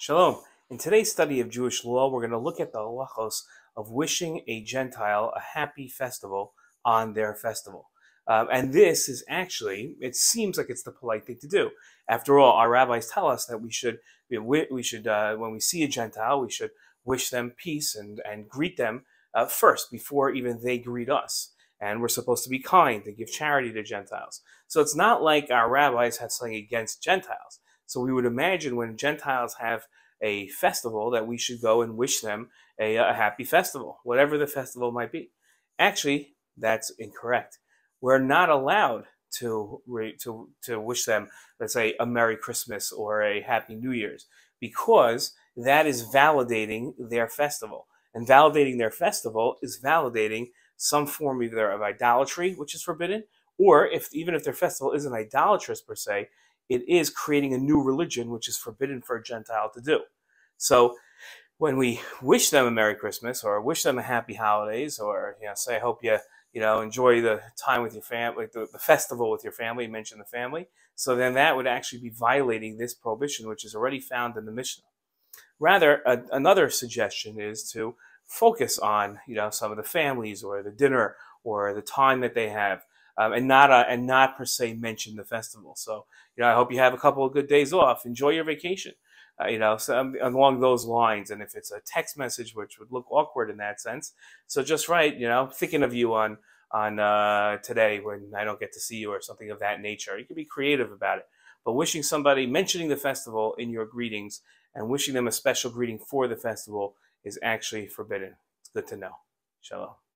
Shalom. In today's study of Jewish law, we're going to look at the halachos of wishing a Gentile a happy festival on their festival. Um, and this is actually, it seems like it's the polite thing to do. After all, our rabbis tell us that we should, we should, uh, when we see a Gentile, we should wish them peace and, and greet them uh, first before even they greet us. And we're supposed to be kind and give charity to Gentiles. So it's not like our rabbis had something against Gentiles. So we would imagine when Gentiles have a festival that we should go and wish them a, a happy festival, whatever the festival might be. Actually, that's incorrect. We're not allowed to to to wish them, let's say, a Merry Christmas or a Happy New Year's, because that is validating their festival. And validating their festival is validating some form either of idolatry, which is forbidden, or if even if their festival isn't idolatrous per se, it is creating a new religion, which is forbidden for a Gentile to do. So when we wish them a Merry Christmas or wish them a Happy Holidays or you know say I hope you you know enjoy the time with your family, the, the festival with your family, mention the family. So then that would actually be violating this prohibition, which is already found in the Mishnah. Rather, a, another suggestion is to focus on you know some of the families or the dinner or the time that they have um, and not uh, and not per se mention the festival. So you know, I hope you have a couple of good days off. Enjoy your vacation. Uh, you know, so um, along those lines. And if it's a text message, which would look awkward in that sense, so just write, you know, thinking of you on on uh, today when I don't get to see you or something of that nature. You can be creative about it. But wishing somebody, mentioning the festival in your greetings and wishing them a special greeting for the festival is actually forbidden. It's good to know. Shalom.